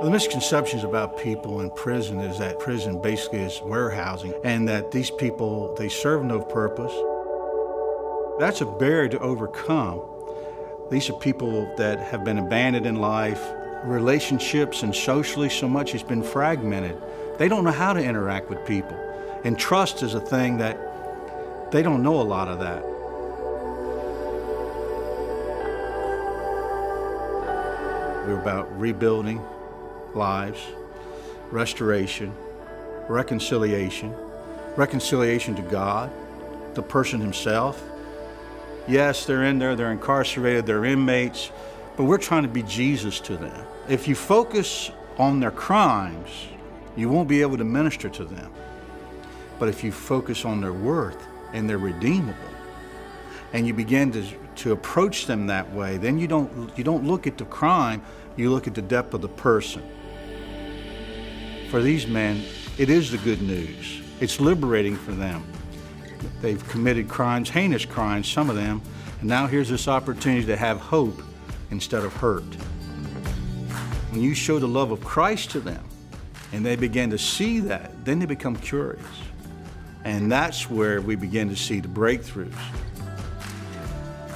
The misconceptions about people in prison is that prison basically is warehousing and that these people, they serve no purpose. That's a barrier to overcome. These are people that have been abandoned in life. Relationships and socially so much has been fragmented. They don't know how to interact with people. And trust is a thing that they don't know a lot of that. We're about rebuilding lives, restoration, reconciliation, reconciliation to God, the person himself. Yes, they're in there, they're incarcerated, they're inmates, but we're trying to be Jesus to them. If you focus on their crimes, you won't be able to minister to them. But if you focus on their worth and they're redeemable, and you begin to, to approach them that way, then you don't, you don't look at the crime, you look at the depth of the person. For these men, it is the good news. It's liberating for them. They've committed crimes, heinous crimes, some of them, and now here's this opportunity to have hope instead of hurt. When you show the love of Christ to them and they begin to see that, then they become curious. And that's where we begin to see the breakthroughs.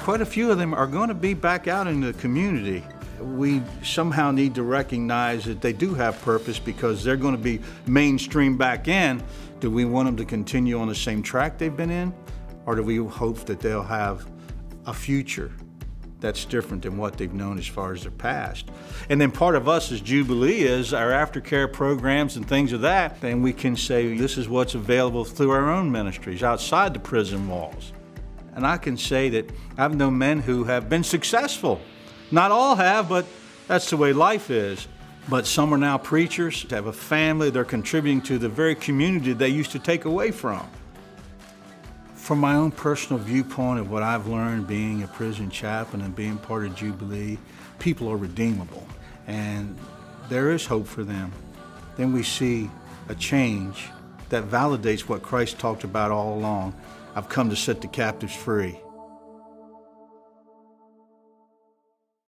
Quite a few of them are going to be back out in the community we somehow need to recognize that they do have purpose because they're going to be mainstream back in. Do we want them to continue on the same track they've been in? Or do we hope that they'll have a future that's different than what they've known as far as their past? And then part of us as Jubilee is our aftercare programs and things of that. And we can say this is what's available through our own ministries outside the prison walls. And I can say that I've known men who have been successful not all have, but that's the way life is. But some are now preachers, have a family, they're contributing to the very community they used to take away from. From my own personal viewpoint of what I've learned being a prison chaplain and being part of Jubilee, people are redeemable and there is hope for them. Then we see a change that validates what Christ talked about all along. I've come to set the captives free.